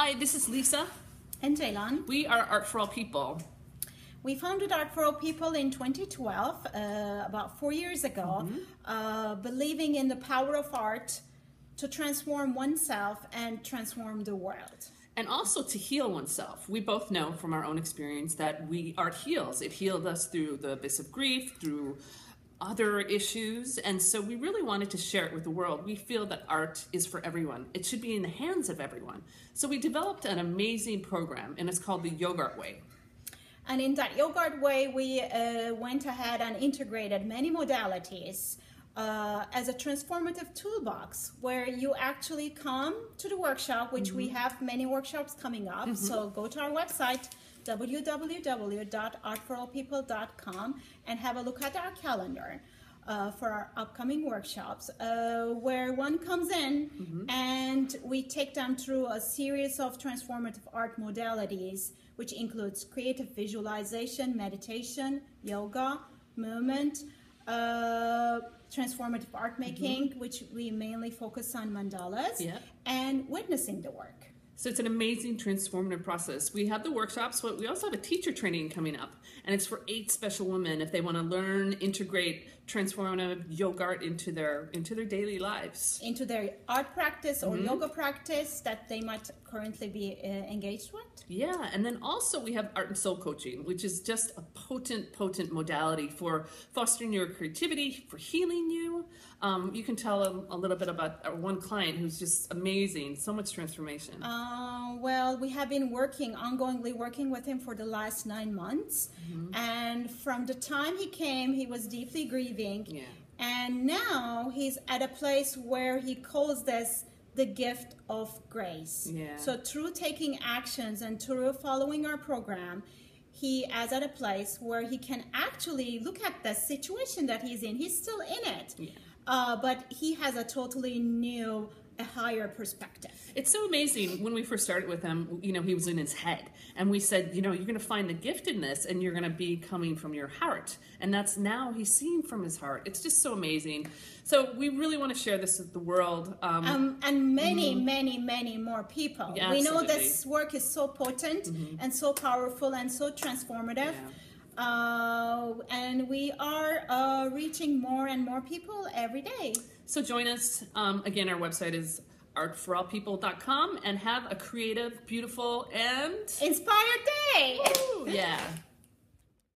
Hi, this is Lisa. And Jaylan. We are Art for All People. We founded Art for All People in 2012, uh, about four years ago, mm-hmm. uh, believing in the power of art to transform oneself and transform the world. And also to heal oneself. We both know from our own experience that we art heals. It healed us through the abyss of grief, through other issues. And so we really wanted to share it with the world. We feel that art is for everyone, it should be in the hands of everyone. So we developed an amazing program, and it's called the YogART. And in that YogART, we uh, went ahead and integrated many modalities. Uh, as a transformative toolbox where you actually come to the workshop, which mm-hmm. we have many workshops coming up. Mm-hmm. So go to our website, www.artforallpeople.com and have a look at our calendar. Uh, for our upcoming workshops, uh, where one comes in mm-hmm. and we take them through a series of transformative art modalities, which includes creative visualization, meditation, yoga, movement, uh, transformative art making, mm-hmm. which we mainly focus on mandalas, yeah. and witnessing the work. So it's an amazing transformative process. We have the workshops, but we also have a teacher training coming up, and it's for eight special women if they want to learn, integrate transformative yoga art into their into their daily lives, into their art practice or mm-hmm. yoga practice that they might currently be uh, engaged with. Yeah, and then also we have art and soul coaching, which is just a potent, potent modality for fostering your creativity, for healing you. Um, you can tell a, a, little bit about one client who's just amazing, so much transformation. Uh, well, we have been working, ongoingly working with him for the last nine months. Mm-hmm. And from the time he came, he was deeply grieving. Yeah. And now he's at a place where he calls this the gift of grace. Yeah. So through taking actions and through following our program, he is at a place where he can actually look at the situation that he's in. He's still in it. Yeah. Uh, but he has a totally new a higher perspective. It's so amazing. When we first started with him, you know, he was in his head. And we said, you know, you're going to find the gift in this and you're going to be coming from your heart. And that's now he's seeing from his heart. It's just so amazing. So we really want to share this with the world. Um, um, and many, mm-hmm. many, many more people. Yeah, we know this work is so potent mm-hmm. and so powerful and so transformative. Yeah. Uh, and we are uh, reaching more and more people every day. So join us. Um, again, our website is artforallpeople.com and have a creative, beautiful, and inspired day. Woo! Yeah.